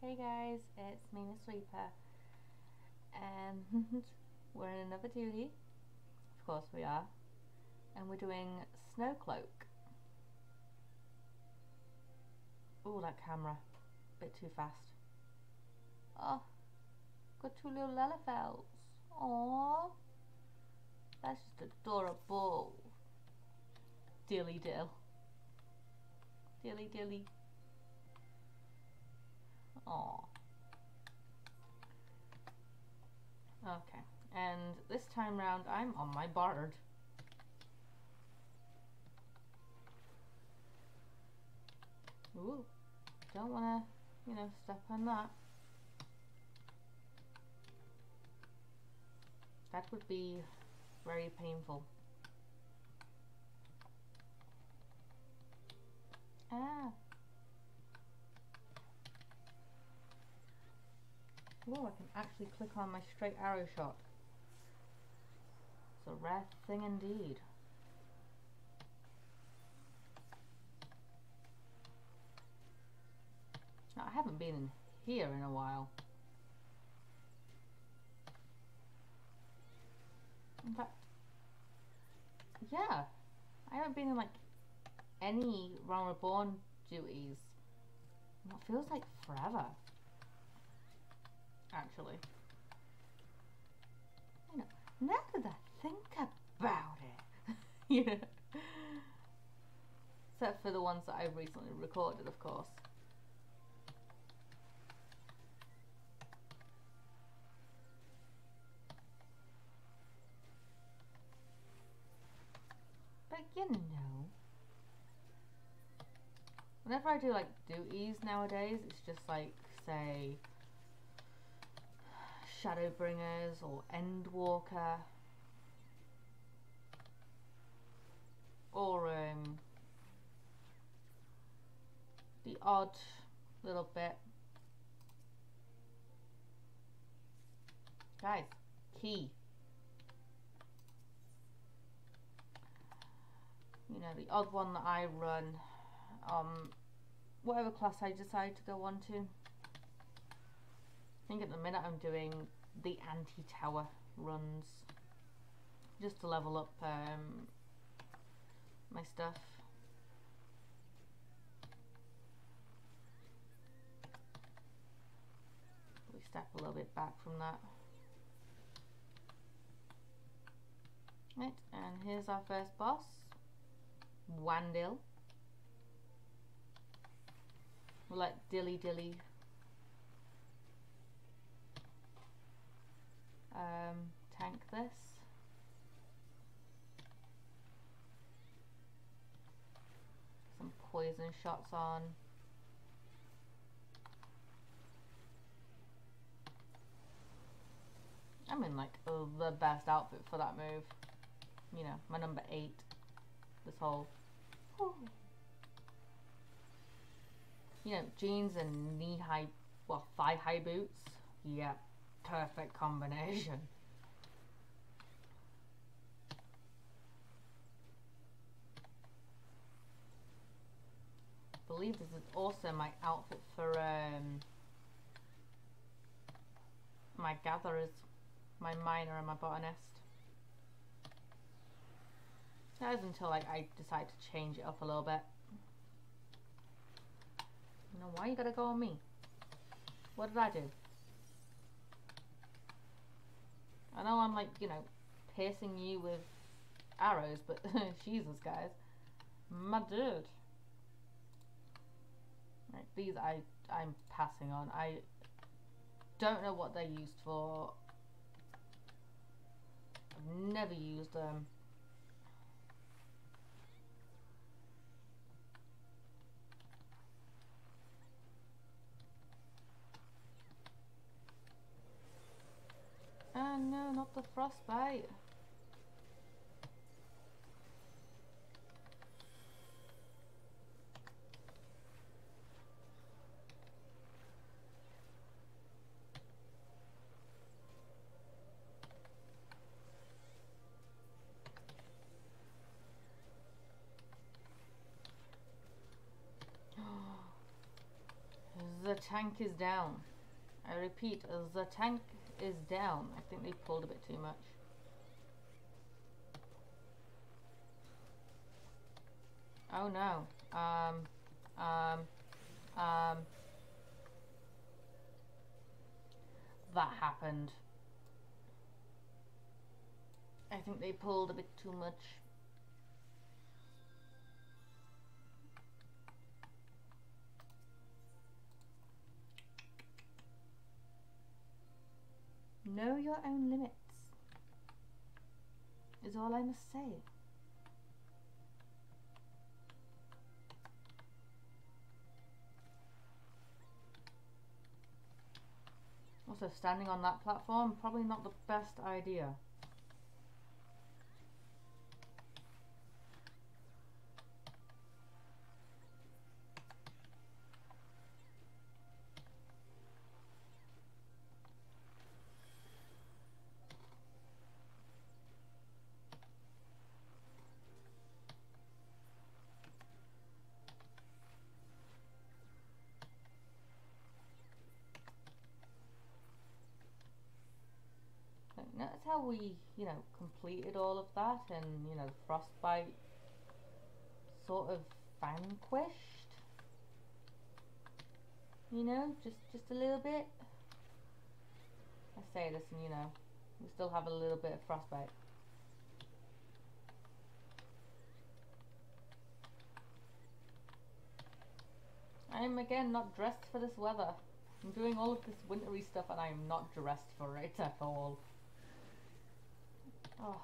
Hey guys, it's MsSpella, um, and we're in another duty. Of course we are, and we're doing Snowcloak. Oh, that camera, a bit too fast. Oh, got two little Lalafells. Aww, that's just adorable. Dilly dill. Dilly dilly. Aw. Okay, and this time round I'm on my bard. Ooh, don't want to, you know, step on that. That would be very painful. Ah. Oh, I can actually click on my straight arrow shot. It's a rare thing indeed. Now, I haven't been in here in a while. In fact, yeah, I haven't been in like any Realm Reborn duties. It feels like forever actually. You know, now that I think about it, know. Except for the ones that I've recently recorded, of course. But you know, whenever I do like duties nowadays, it's just like, say, Shadowbringers or Endwalker or um, the odd little bit. Guys, key. You know, the odd one that I run, um, whatever class I decide to go on to. Think at the minute I'm doing the anti-tower runs just to level up um, my stuff. We step a little bit back from that. Right, and here's our first boss, Wandil. We'll let Dilly Dilly um, tank this. Some poison shots on. I'm in like the best outfit for that move. You know, my number eight. This whole. You know, jeans and knee high, well, thigh high boots. Yeah, perfect combination. I believe this is also my outfit for um, my gatherers, my miner and my botanist. That is until like I decide to change it up a little bit. You know why you gotta go on me? What did I do? I know I'm like, you know, piercing you with arrows, but Jesus, guys. My dude. Right, these I, I'm passing on. I don't know what they're used for. I've never used them. Oh, no, not the frostbite. the tank is down. I repeat, the tank is down. I think they pulled a bit too much. Oh no. Um, um, um, that happened. I think they pulled a bit too much. Know your own limits is all I must say. Also, standing on that platform, probably not the best idea. That's how we, you know, completed all of that and, you know, Frostbite sort of vanquished. You know, just just a little bit. I say this and, you know, we still have a little bit of Frostbite. I'm again not dressed for this weather. I'm doing all of this wintry stuff and I'm not dressed for it at all. Oh.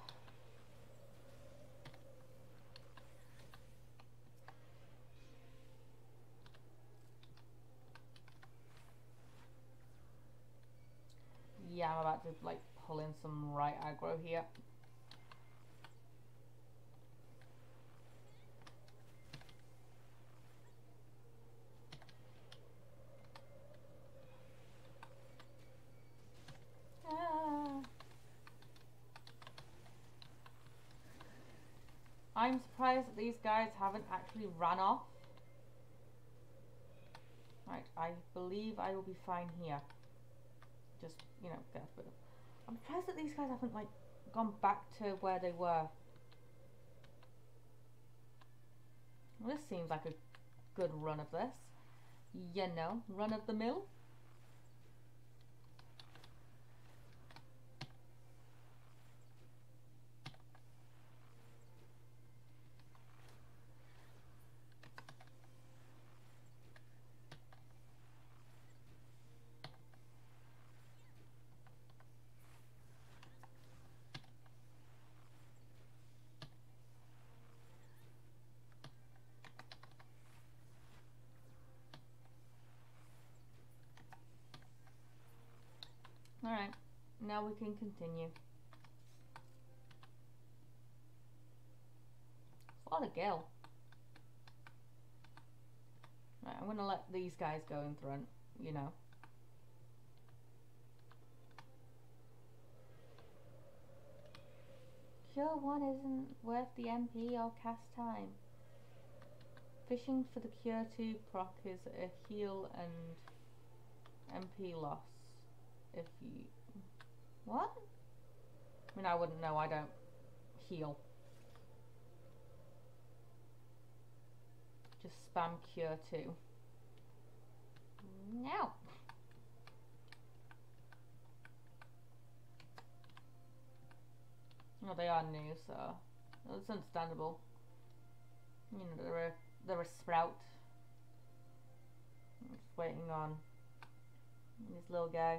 Yeah, I'm about to like pull in some right aggro here. I'm surprised that these guys haven't actually run off. Right, I believe I will be fine here. Just, you know, get a bit of... I'm surprised that these guys haven't, like, gone back to where they were. Well, this seems like a good run of this. You know, run of the mill. Now we can continue. It's a. Right, I'm gonna let these guys go in front, you know. Cure 1 isn't worth the MP or cast time. Fishing for the Cure 2 proc is a heal and MP loss if you... What? I mean, I wouldn't know. I don't heal. Just spam cure too. No. Well, they are new, so it's understandable. You know, they're a, they're a sprout. I'm just waiting on this little guy.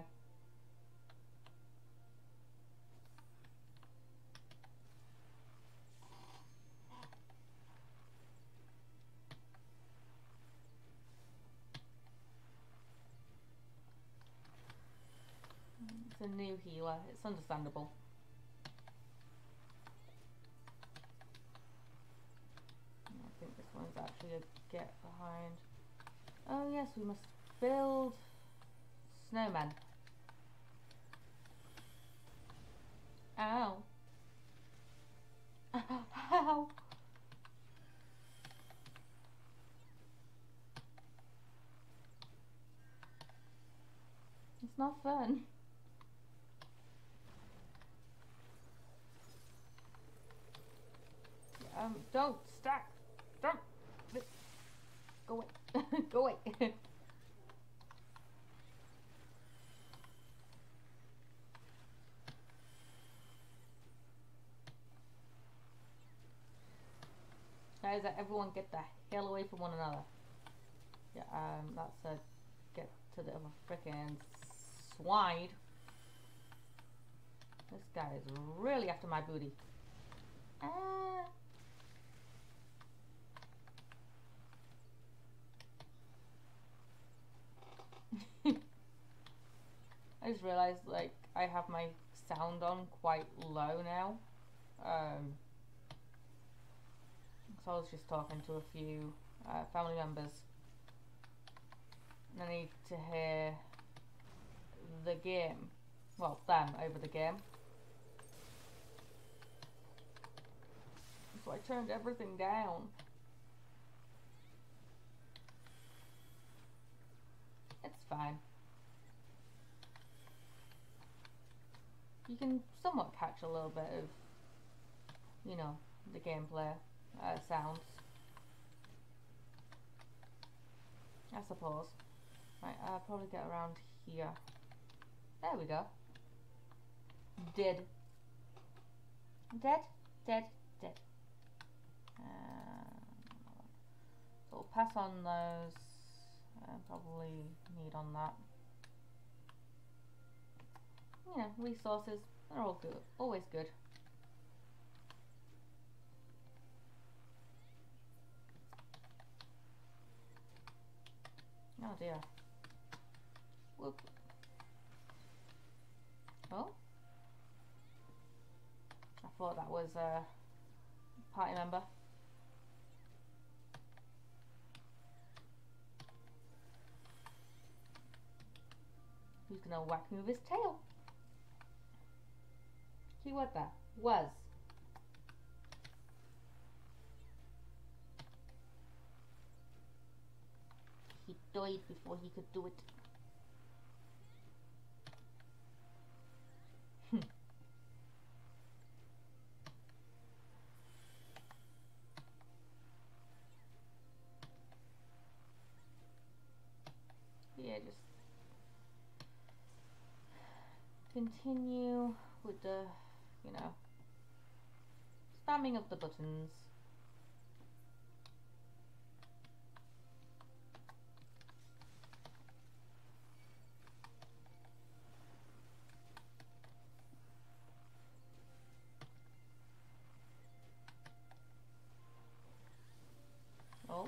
It's a new healer. It's understandable. I think this one's actually a get behind. Oh yes, we must build snowmen. Ow. Ow. It's not fun. Um, don't stack. Don't. Go away. Go away. Guys, everyone get the hell away from one another. Yeah, um, that's a get to the other freaking swine. This guy is really after my booty. Ah. I just realized like I have my sound on quite low now. Um, so I was just talking to a few uh, family members. And I need to hear the game. Well, them over the game. So I turned everything down. It's fine. You can somewhat catch a little bit of, you know, the gameplay uh, sounds. I suppose. Right, I'll probably get around here. There we go. Dead. Dead, dead, dead. Um, so we'll pass on those. Uh, probably need on that. You know, resources, they're all good. Always good. Oh dear. Whoop. Oh. I thought that was a party member. Who's gonna whack me with his tail? What that was. He died before he could do it. Hmm. yeah, just continue with the, you know, spamming of the buttons. Oh.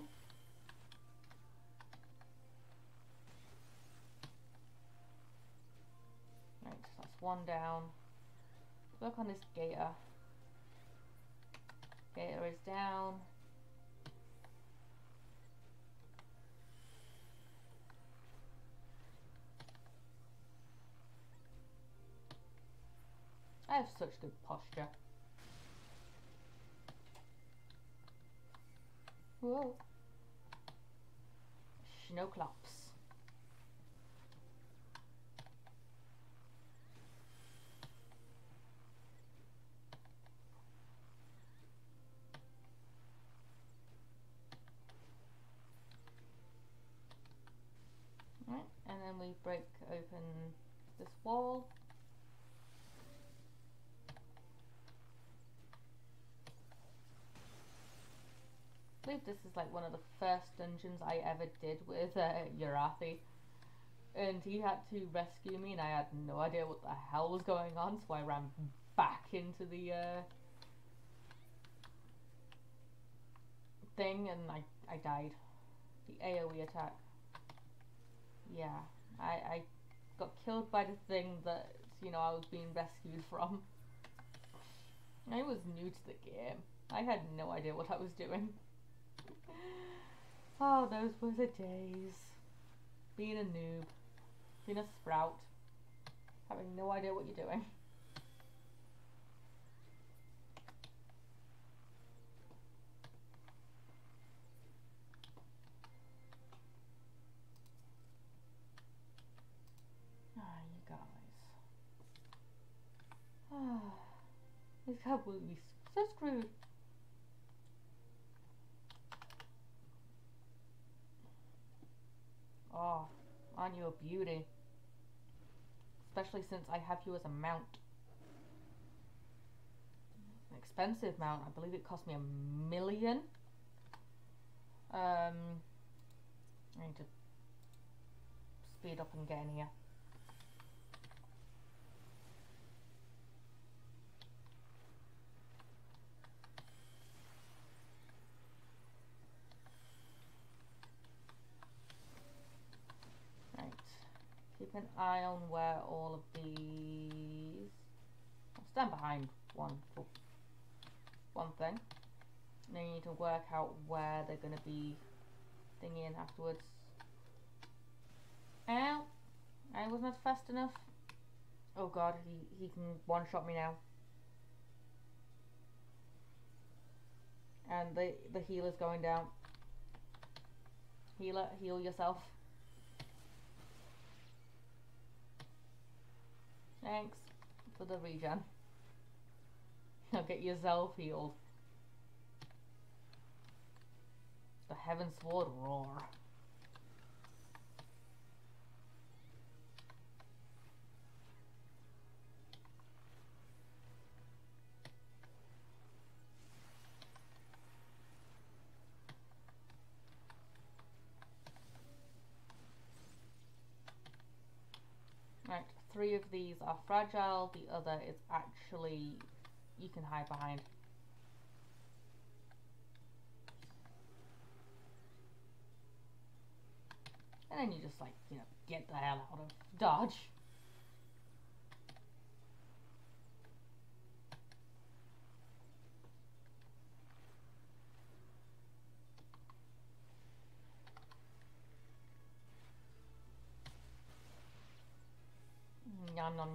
Right, so that's one down. Work on this gator. Gator is down. I have such good posture. Whoa. Snowclops. Right, and then we break open this wall. I believe this is like one of the first dungeons I ever did with uh, Urathi. And he had to rescue me and I had no idea what the hell was going on, so I ran back into the uh, thing and I, I died. The AoE attack. Yeah, I, I got killed by the thing that, you know, I was being rescued from. I was new to the game. I had no idea what I was doing. Oh, those were the days. Being a noob. Being a sprout. Having no idea what you're doing. This cowboy will be so screwed. Oh, aren't you a beauty? Especially since I have you as a mount. An expensive mount. I believe it cost me a million. Um, I need to speed up and get in here. Right. Keep an eye on where all of these. I'll stand behind one for one thing. And then you need to work out where they're going to be thingy in afterwards. Ow! I was not fast enough. Oh god, he, he can one-shot me now. And the, the healer's going down. Healer, heal yourself. Thanks for the regen. Now get yourself healed. The Heaven Sword roar. Right, three of these are fragile, the other is actually you can hide behind. And then you just like, you know, get the hell out of dodge. Yum yum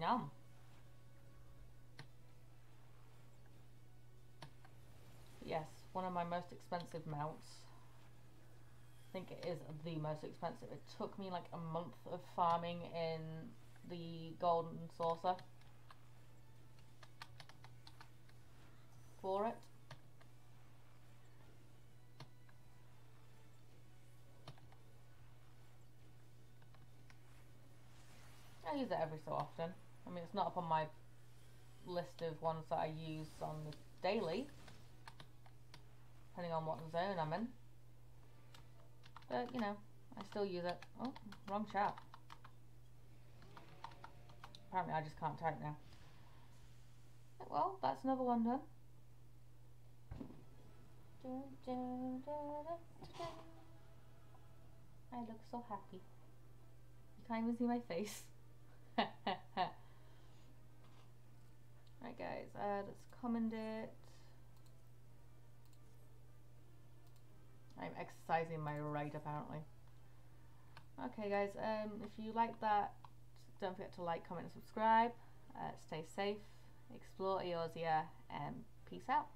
Yes, one of my most expensive mounts. I think it is the most expensive. It took me like a month of farming in the golden saucer for it. I use it every so often. I mean, it's not up on my list of ones that I use on the daily, depending on what zone I'm in. But, you know, I still use it. Oh, wrong chat. Apparently I just can't type now. Eh, well, that's another one done. I look so happy. You can't even see my face. right guys, uh, let's comment it. I'm exercising my right apparently. Okay guys, um, if you like that, don't forget to like, comment and subscribe. Uh, stay safe, explore Eorzea, and peace out.